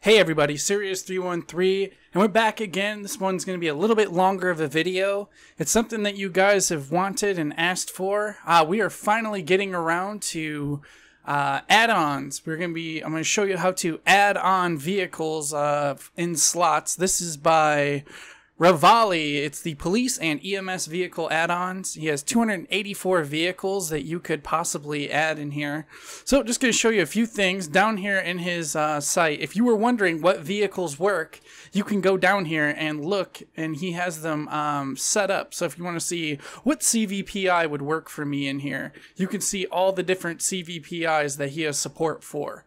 Hey everybody, Sereous313, and we're back again. This one's going to be a little bit longer of a video. It's something that you guys have wanted and asked for. Uh, we are finally getting around to uh, add-ons. We're going to be, I'm going to show you how to add on vehicles uh, in slots. This is by Ravali, it's the police and EMS vehicle add-ons. He has 284 vehicles that you could possibly add in here. So just going to show you a few things down here in his uh, site. If you were wondering what vehicles work, you can go down here and look and he has them um, set up. So if you want to see what CVPI would work for me in here, you can see all the different CVPIs that he has support for.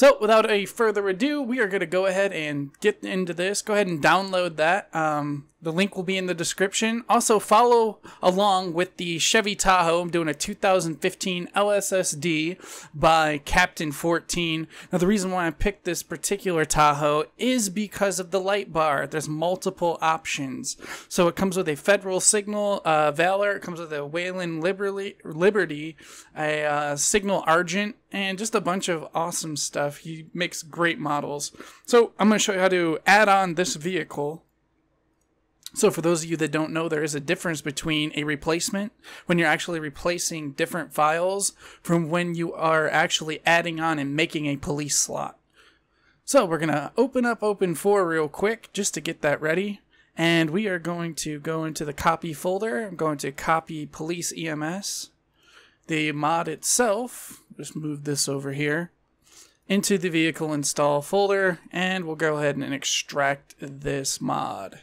So without a further ado, we are going to go ahead and get into this. Go ahead and download that. Um, the link will be in the description. Also, follow along with the Chevy Tahoe. I'm doing a 2015 LSSD by Captain 14. Now, the reason why I picked this particular Tahoe is because of the light bar. There's multiple options. So it comes with a Federal Signal uh, Valor. It comes with a Whelen Liberty, Liberty a uh, Signal Arjent, and just a bunch of awesome stuff. He makes great models. So I'm going to show you how to add on this vehicle so for those of you that don't know, there is a difference between a replacement when you're actually replacing different files from when you are actually adding on and making a police slot. So we're going to open up OpenIV real quick just to get that ready. And we are going to go into the copy folder. I'm going to copy police EMS. The mod itself, just move this over here, into the vehicle install folder. And we'll go ahead and extract this mod.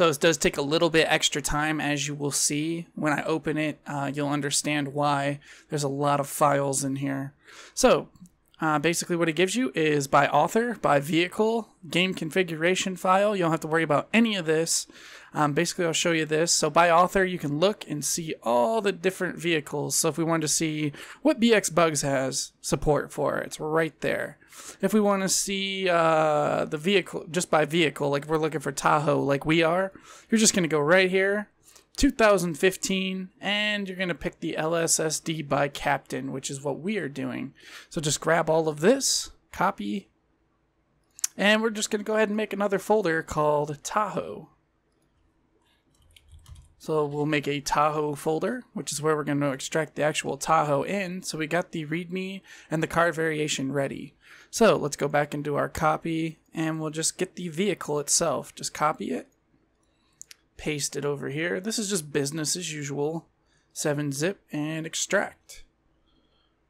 So it does take a little bit extra time, as you will see when I open it. Uh, you'll understand why there's a lot of files in here. So uh, basically what it gives you is by author, by vehicle, game configuration file. You don't have to worry about any of this. Um, basically, I'll show you this. So by author, you can look and see all the different vehicles. So if we wanted to see what BxBugs has support for, it's right there. If we want to see uh, the vehicle, just by vehicle, like we're looking for Tahoe, like we are, you're just going to go right here, 2015, and you're going to pick the LSSD by Captain, which is what we are doing. So just grab all of this, copy, and we're just going to go ahead and make another folder called Tahoe. So we'll make a Tahoe folder, which is where we're going to extract the actual Tahoe in. So we got the README and the car variation ready. So let's go back into our copy and we'll just get the vehicle itself. Just copy it, paste it over here. This is just business as usual. 7-zip and extract.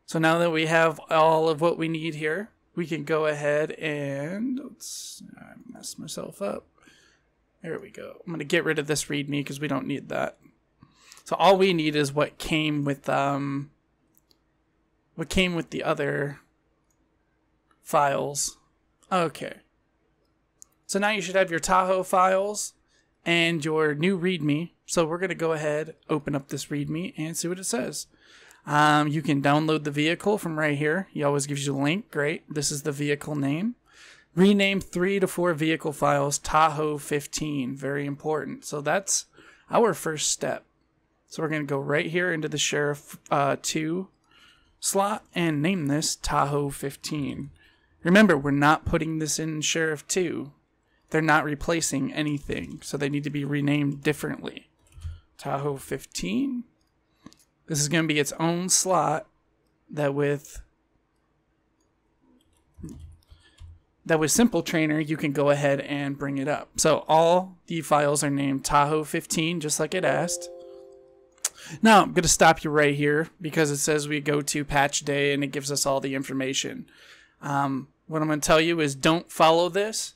So now that we have all of what we need here, we can go ahead and let's I mess myself up. There we go. I'm going to get rid of this readme because we don't need that. So all we need is what came with um what came with the other files. Okay. So now you should have your Tahoe files and your new README. So we're going to go ahead, open up this README and see what it says. Um, you can download the vehicle from right here. He always gives you a link. Great. This is the vehicle name. Rename three to four vehicle files Tahoe 15. Very important. So that's our first step. So we're going to go right here into the Sheriff uh, 2 slot and name this Tahoe 15. Remember, we're not putting this in Sheriff 2. They're not replacing anything, so they need to be renamed differently. Tahoe 15. This is going to be its own slot that with that with Simple Trainer you can go ahead and bring it up. So all the files are named Tahoe 15 just like it asked. Now I'm going to stop you right here because it says we go to patch day and it gives us all the information. Um, what I'm going to tell you is don't follow this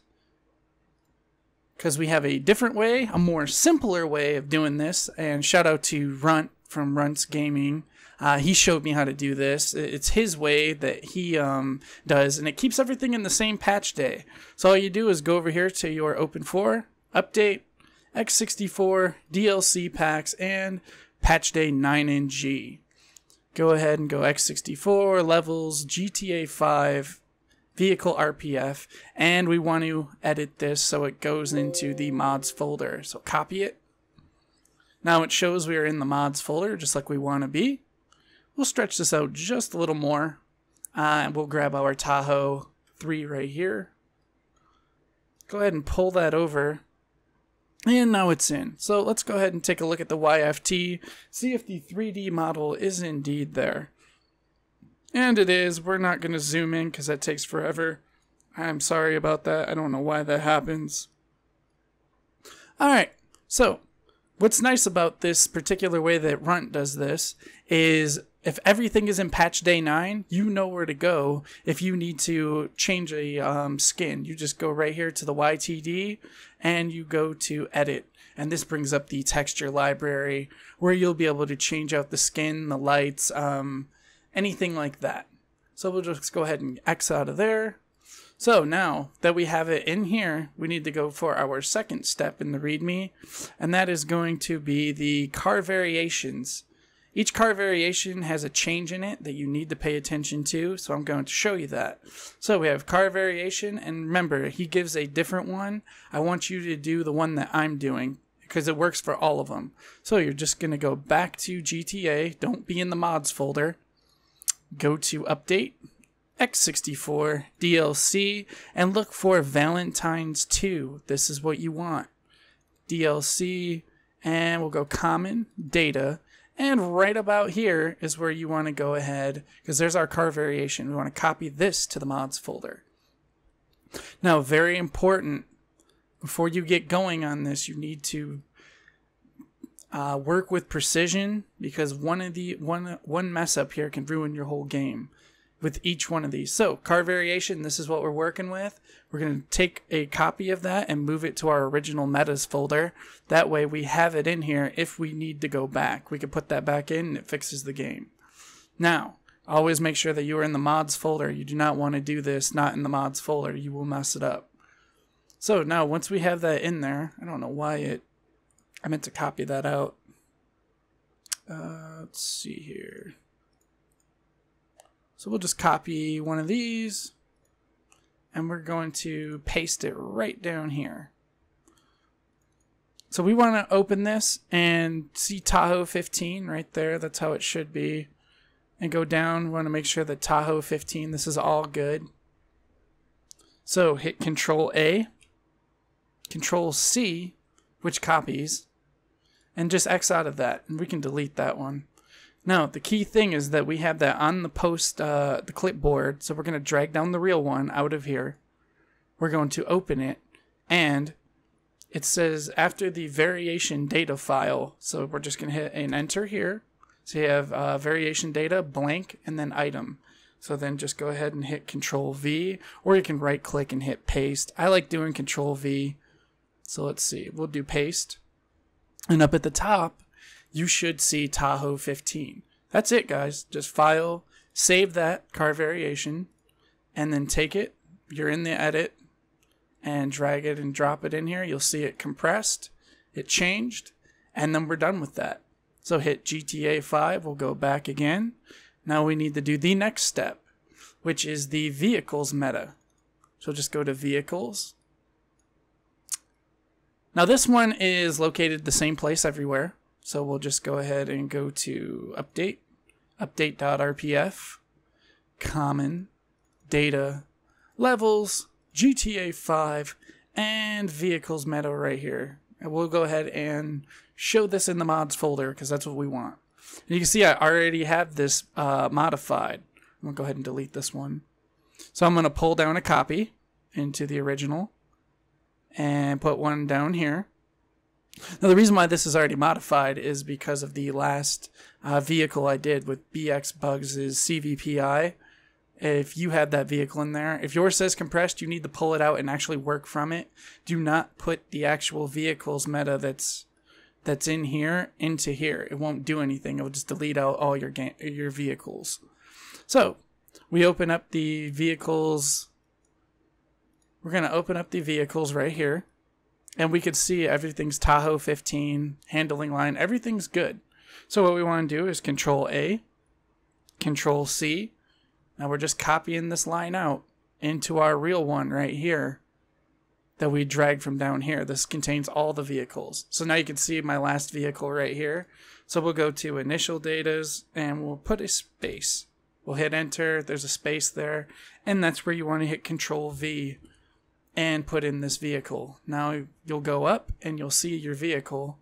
because we have a different way, a more simpler way of doing this. And shout out to Runt from Runt's Gaming. Uh, he showed me how to do this. It's his way that he um, does, and it keeps everything in the same patch day. So all you do is go over here to your OpenIV, update, X64, DLC packs, and patch day 9NG. Go ahead and go X64, levels, GTA 5, vehicle RPF, and we want to edit this so it goes into the mods folder. So copy it. Now it shows we are in the mods folder just like we want to be. We'll stretch this out just a little more. Uh, and we'll grab our Tahoe 3 right here. Go ahead and pull that over. And now it's in. So let's go ahead and take a look at the YFT, see if the 3D model is indeed there. And it is. We're not going to zoom in because that takes forever. I'm sorry about that. I don't know why that happens. Alright, so what's nice about this particular way that Runt does this is if everything is in patch day 9, you know where to go if you need to change a um, skin. You just go right here to the YTD and you go to edit. And this brings up the texture library where you'll be able to change out the skin, the lights, um, anything like that. So we'll just go ahead and X out of there. So now that we have it in here, we need to go for our second step in the README, and that is going to be the car variations. Each car variation has a change in it that you need to pay attention to, so I'm going to show you that. So we have car variation, and remember, he gives a different one. I want you to do the one that I'm doing because it works for all of them. So you're just going to go back to GTA, don't be in the mods folder, go to update, X64, DLC, and look for Valentine's 2. This is what you want. DLC, and we'll go common, data, and right about here is where you want to go ahead, because there's our car variation. We want to copy this to the mods folder. Now, very important, before you get going on this, you need to uh, work with precision because one of the one one mess up here can ruin your whole game with each one of these. So car variation, this is what we're working with. We're going to take a copy of that and move it to our original metas folder. That way we have it in here if we need to go back. We can put that back in and it fixes the game. Now, always make sure that you are in the mods folder. You do not want to do this not in the mods folder. You will mess it up. So now once we have that in there, I don't know why it, I meant to copy that out. Uh, let's see here. So we'll just copy one of these and we're going to paste it right down here. So we want to open this and see Tahoe 15 right there. That's how it should be. And go down. We want to make sure that Tahoe 15, this is all good. So hit Control A, Control C, which copies, and just X out of that. And we can delete that one. Now, the key thing is that we have that on the post, uh, the clipboard. So we're going to drag down the real one out of here. We're going to open it and it says after the variation data file. So we're just going to hit an enter here. So you have uh, variation data, blank, and then item. So then just go ahead and hit control V or you can right click and hit paste. I like doing control V. So let's see, we'll do paste. And up at the top, you should see Tahoe 15. That's it, guys. Just file, save that car variation, and then take it. You're in the edit and drag it and drop it in here. You'll see it compressed, it changed, and then we're done with that. So hit GTA 5, we'll go back again. Now we need to do the next step, which is the vehicles meta. So just go to vehicles. Now this one is located the same place everywhere. So we'll just go ahead and go to update, update.rpf, common, data, levels, GTA 5, and vehicles meta right here. And we'll go ahead and show this in the mods folder because that's what we want. And you can see I already have this uh, modified. I'm going to go ahead and delete this one. So I'm going to pull down a copy into the original and put one down here. Now, the reason why this is already modified is because of the last uh, vehicle I did with BxBugs' CVPI. If you had that vehicle in there, if yours says compressed, you need to pull it out and actually work from it. Do not put the actual vehicles meta that's that's in here into here. It won't do anything. It will just delete out all your your vehicles. So we open up the vehicles. We're gonna open up the vehicles right here and we could see everything's Tahoe 15, handling line, everything's good. So what we want to do is Control A, Control C. Now we're just copying this line out into our real one right here that we dragged from down here. This contains all the vehicles. So now you can see my last vehicle right here. So we'll go to initial datas and we'll put a space. We'll hit enter. There's a space there. And that's where you want to hit control V and put in this vehicle. Now you'll go up and you'll see your vehicle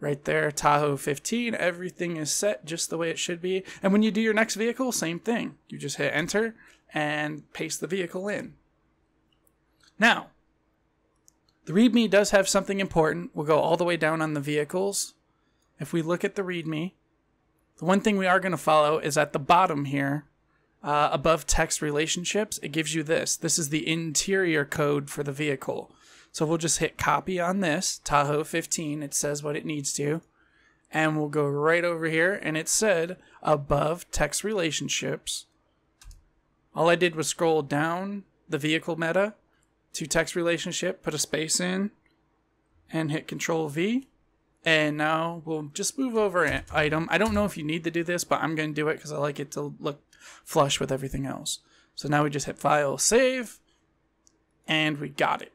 right there, Tahoe 15. Everything is set just the way it should be. And when you do your next vehicle, same thing. You just hit enter and paste the vehicle in. Now, the README does have something important. We'll go all the way down on the vehicles. If we look at the README, the one thing we are going to follow is at the bottom here, uh, above text relationships, it gives you this. This is the interior code for the vehicle. So we'll just hit copy on this, Tahoe 15. It says what it needs to. And we'll go right over here and it said above text relationships. All I did was scroll down the vehicle meta to text relationship, put a space in, and hit Control V. And now we'll just move over an item. I don't know if you need to do this, but I'm going to do it because I like it to look flush with everything else. So now we just hit File, Save, and we got it.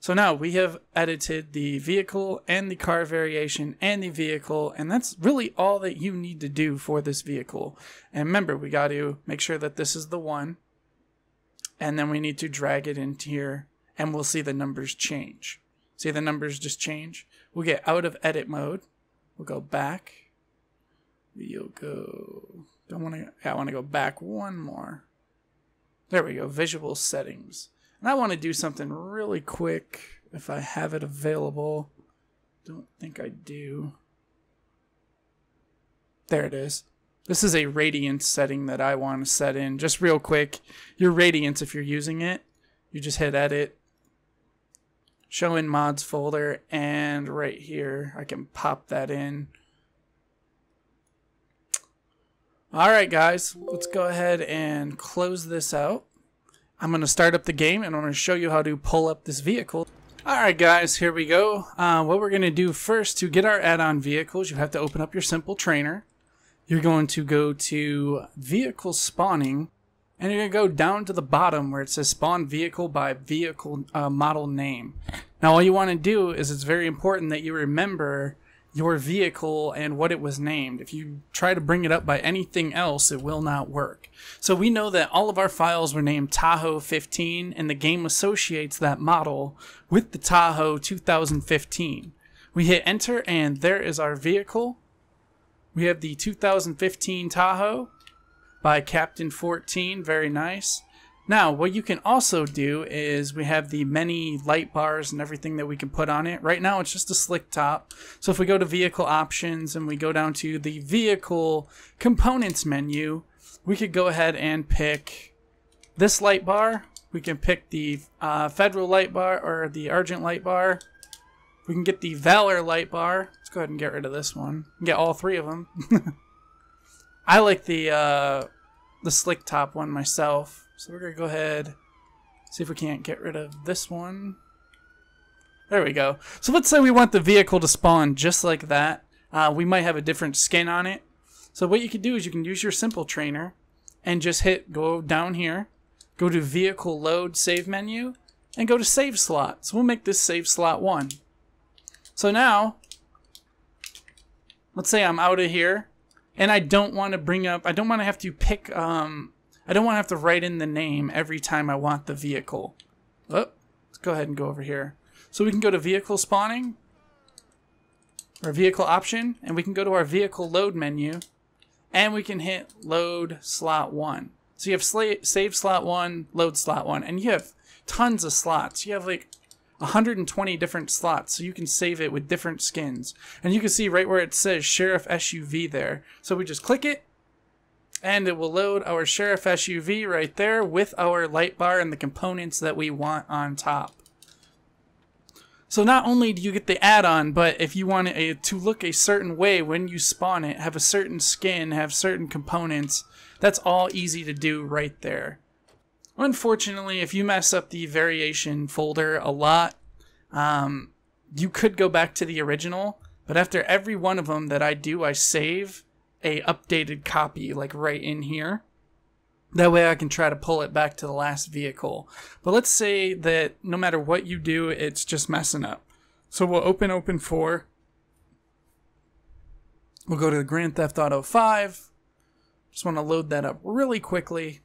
So now we have edited the vehicle and the car variation and the vehicle, and that's really all that you need to do for this vehicle. And remember, we got to make sure that this is the one and then we need to drag it into here and we'll see the numbers change. See the numbers just change? We'll get out of edit mode. We'll go back. We'll go, don't want to, I want to go back one more. There we go, visual settings. And I want to do something really quick if I have it available. Don't think I do. There it is. This is a radiance setting that I want to set in. Just real quick, your radiance, if you're using it, you just hit edit, show in mods folder, and right here, I can pop that in. Alright guys, let's go ahead and close this out. I'm going to start up the game and I'm going to show you how to pull up this vehicle. Alright guys, here we go. Uh, what we're going to do first to get our add-on vehicles, you have to open up your simple trainer you're going to go to vehicle spawning and you're going to go down to the bottom where it says spawn vehicle by vehicle uh, model name. Now all you want to do is it's very important that you remember your vehicle and what it was named. If you try to bring it up by anything else, it will not work. So we know that all of our files were named Tahoe 15 and the game associates that model with the Tahoe 2015. We hit enter and there is our vehicle we have the 2015 Tahoe by Captain 14. Very nice. Now, what you can also do is we have the many light bars and everything that we can put on it. Right now, it's just a slick top. So if we go to vehicle options and we go down to the vehicle components menu, we could go ahead and pick this light bar. We can pick the uh, federal light bar or the Arjent light bar. We can get the Valor light bar. Let's go ahead and get rid of this one. Get all three of them. I like the uh, the slick top one myself. So we're gonna go ahead, see if we can't get rid of this one. There we go. So let's say we want the vehicle to spawn just like that. Uh, we might have a different skin on it. So what you can do is you can use your simple trainer and just hit go down here, go to vehicle load save menu, and go to save slot. So we'll make this save slot one. So now, let's say I'm out of here and I don't want to bring up, I don't want to have to pick, um, I don't want to have to write in the name every time I want the vehicle. Oh, let's go ahead and go over here. So we can go to vehicle spawning or vehicle option and we can go to our vehicle load menu and we can hit load slot one. So you have save slot one, load slot one, and you have tons of slots. You have like 120 different slots, so you can save it with different skins. And you can see right where it says Sheriff SUV there. So we just click it, and it will load our Sheriff SUV right there with our light bar and the components that we want on top. So not only do you get the add-on, but if you want it to look a certain way when you spawn it, have a certain skin, have certain components, that's all easy to do right there. Unfortunately, if you mess up the variation folder a lot, um, you could go back to the original, but after every one of them that I do, I save a updated copy, like right in here. That way I can try to pull it back to the last vehicle. But let's say that no matter what you do, it's just messing up. So we'll open OpenIV. We'll go to the Grand Theft Auto 5. Just want to load that up really quickly.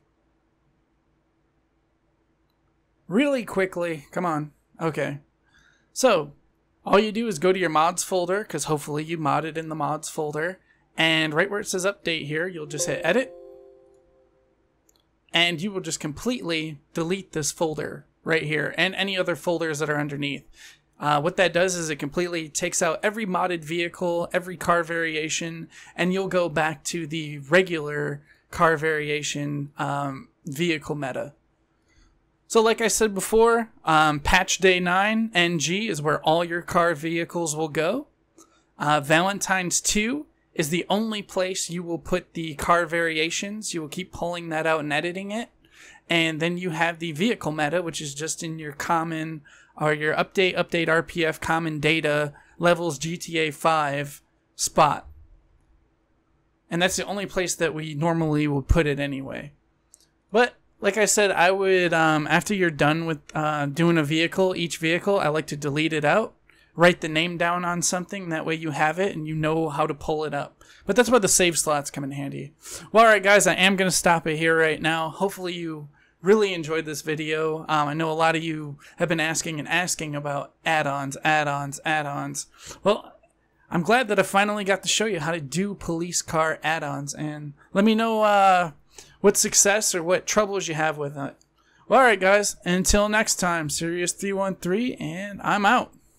Really quickly. Come on. Okay. So, all you do is go to your mods folder, because hopefully you modded in the mods folder. And right where it says update here, you'll just hit edit. And you will just completely delete this folder right here and any other folders that are underneath. Uh, what that does is it completely takes out every modded vehicle, every car variation, and you'll go back to the regular car variation um, vehicle meta. So, like I said before, um, patch day 9 NG is where all your car vehicles will go. Uh, Valentine's 2 is the only place you will put the car variations. You will keep pulling that out and editing it. And then you have the vehicle meta, which is just in your common or your update, update RPF common data levels GTA 5 spot. And that's the only place that we normally would put it anyway. But like I said, I would, um, after you're done with uh, doing a vehicle, each vehicle, I like to delete it out, write the name down on something. That way you have it and you know how to pull it up. But that's where the save slots come in handy. Well, alright guys, I am going to stop it here right now. Hopefully you really enjoyed this video. Um, I know a lot of you have been asking and asking about add-ons, add-ons, add-ons. Well, I'm glad that I finally got to show you how to do police car add-ons. And let me know uh, what success or what troubles you have with it. Well, alright guys, until next time, Sereous313, and I'm out.